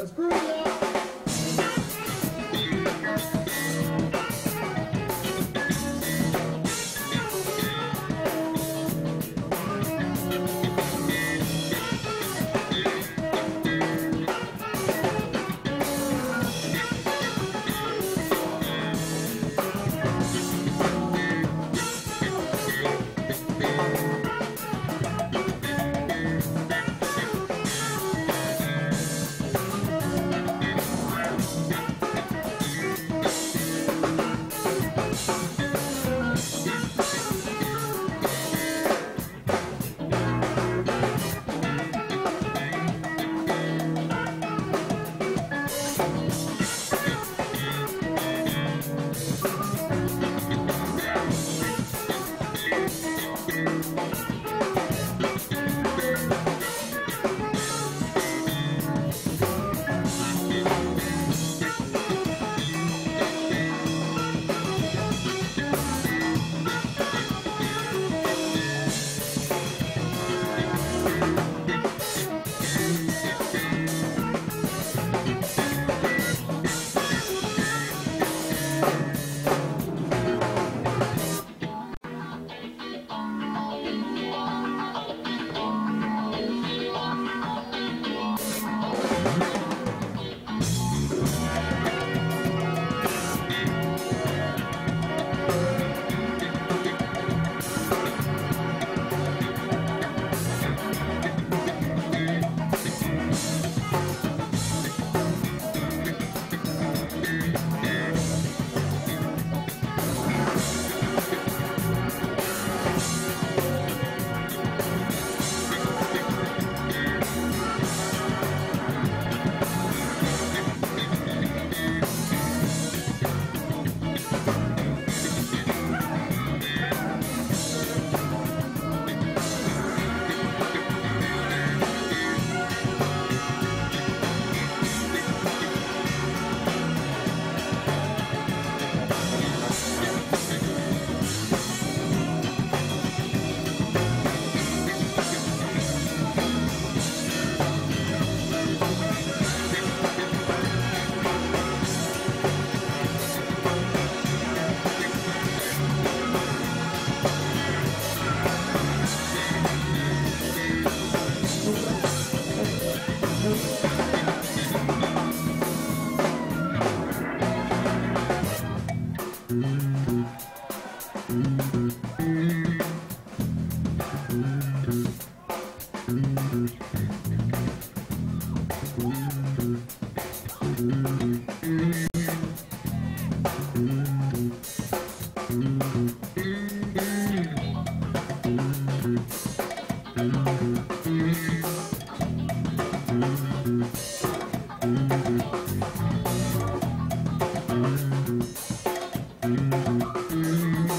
That's great. Yeah.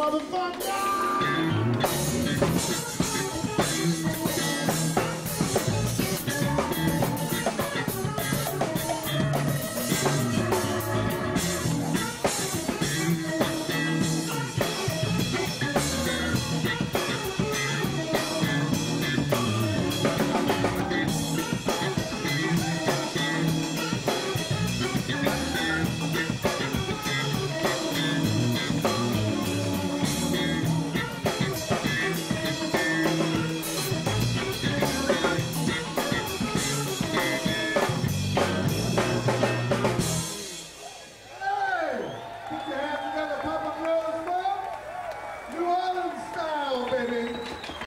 motherfucker!